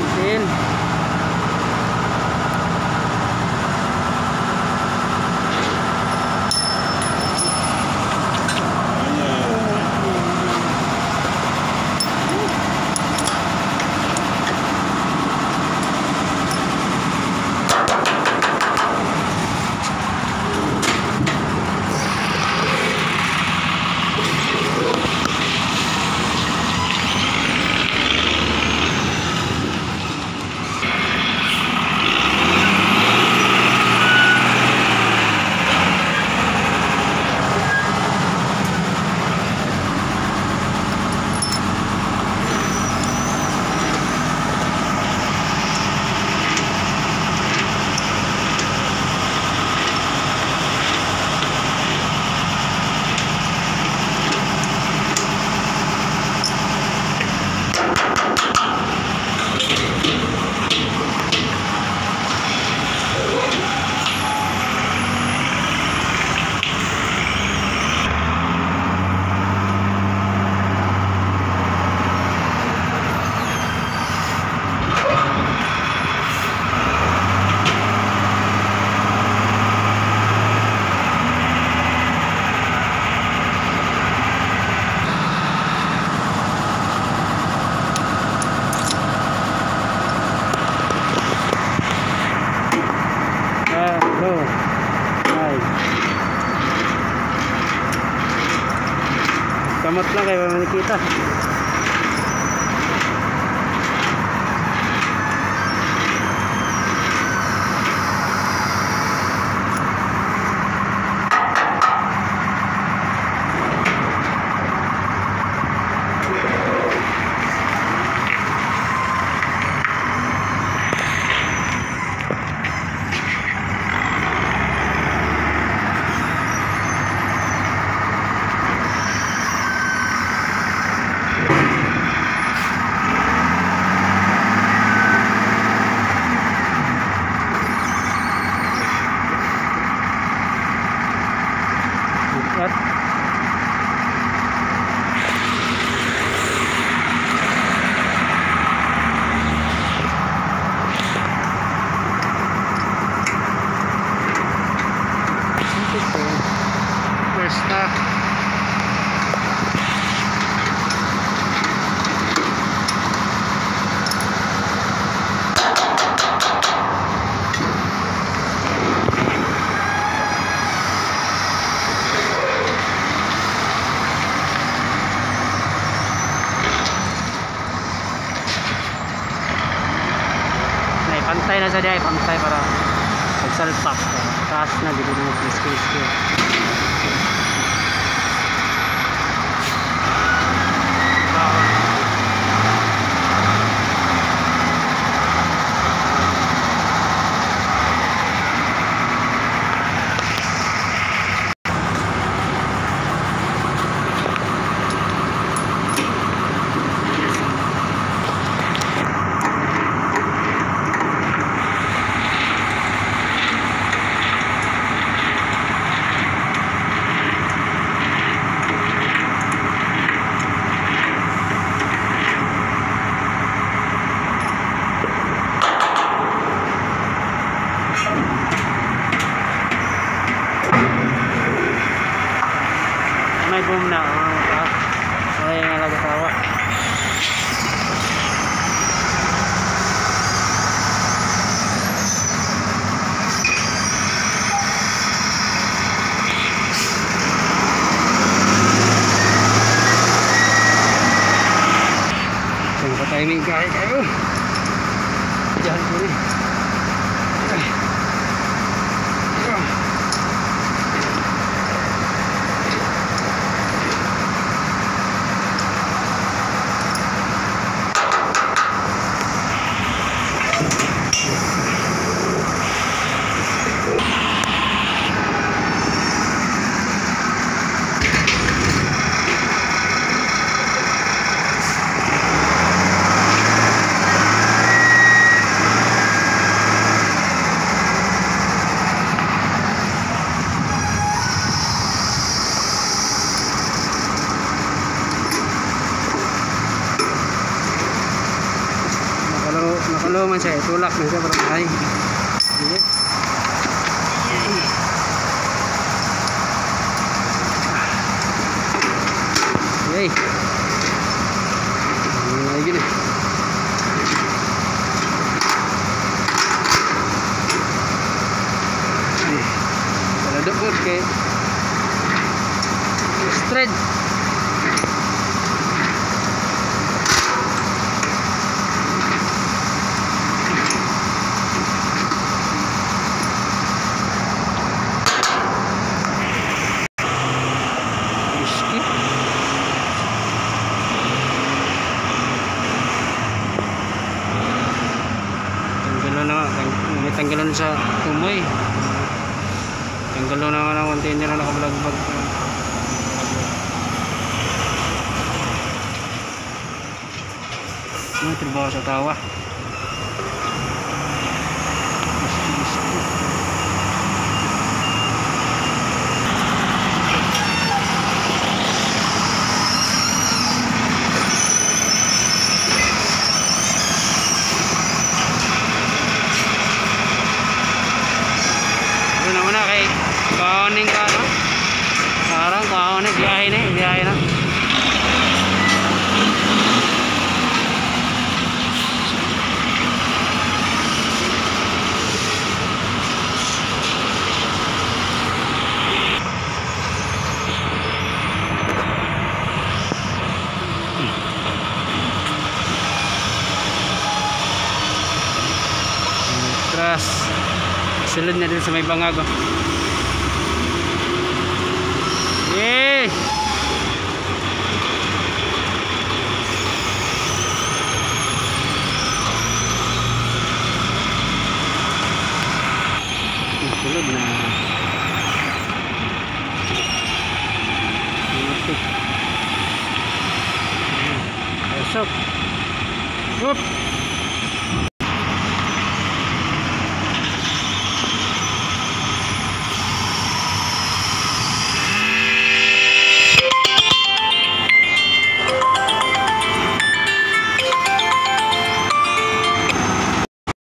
In. Kamot lang kayo makikita. var. Şimdi sa diay, pantay para pagsalpak. Taas na, dito na mag-skill-skill. May cái kaya kayo dyan ko rin tulungan siya itulak ng siya barangay okay okay tanggalan sa tumoy. Tanggalan na nga ng container na nakabalagbag. Ano trabaho sa tawa? Sulod na din sa may bangago. Yay! Sulod na. Pasok. Whoop!